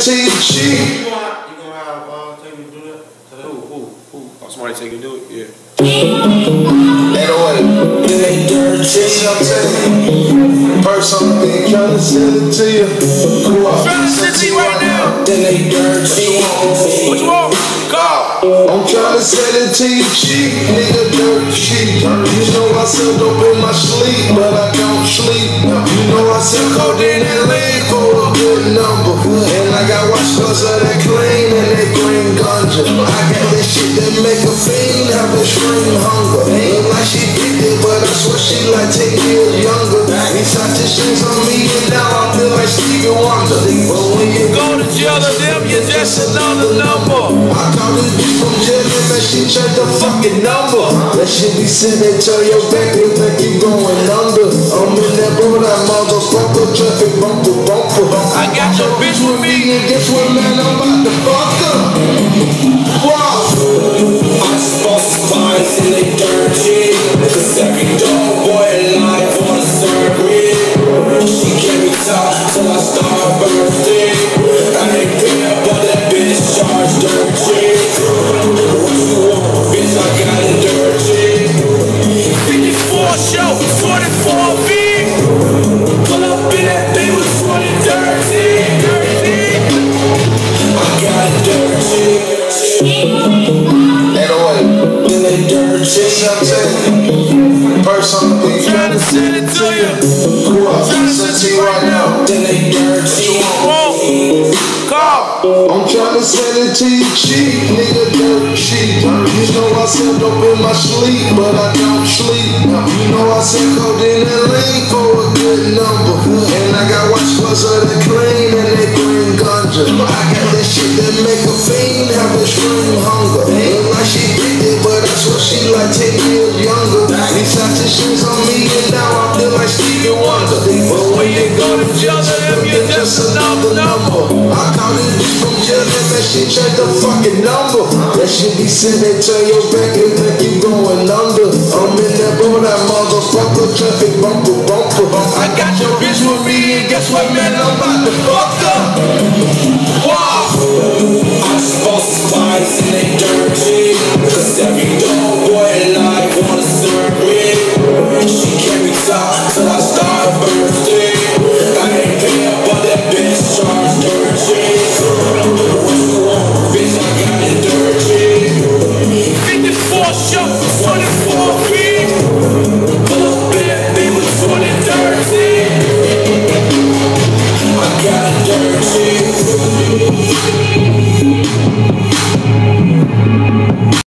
to you cheap. You gonna, you gonna have uh, take me do that? Who, who, who? Oh, somebody take you do it? Yeah. That way. It ain't dirty. See what I'm saying? Person be trying to sell it to you. Cool. Trying to send to you right now. Then they dirty. What you want? Go. I'm trying to sell it to you cheap, nigga, dirt cheap. You know I sell dope in my sleep, but I don't sleep. You know I sell codeine she like 10 years younger. Inside the shades on me, and now I feel like Stevie Wonder. But when you Go to jail to them, you're just another number. I call this bitch from jail and that she check the fucking number. That shit be sitting to your back, look like you going under. I'm in that boat, that motherfucker, traffic bumper, bumper. I got your bitch with me. And guess what, man, I'm about to fuck her. Dirty See what I'm saying? Trying to send it to you. Cool. I'm send to you right now. Then they dirty. I'm sell it to you cheap, nigga, dirt cheap. You know I sell dope in my sleep, but I don't sleep. You know I sell codeine and lean for a good number. And I got watch cause of that clean and that green ganja. I got that shit that make a fiend have extreme hunger. Like 10 years younger. Inside the shoes on me, and now I feel like Stevie Wonder. But when you go to jail you're just another number. I call bitch from jail and that shit check the fucking number. That shit be sitting to your back and think you going under. I'm in that boat, that motherfucker, traffic bumper, bumper. I got your bitch with me, and guess what, man? I'm about to fuck.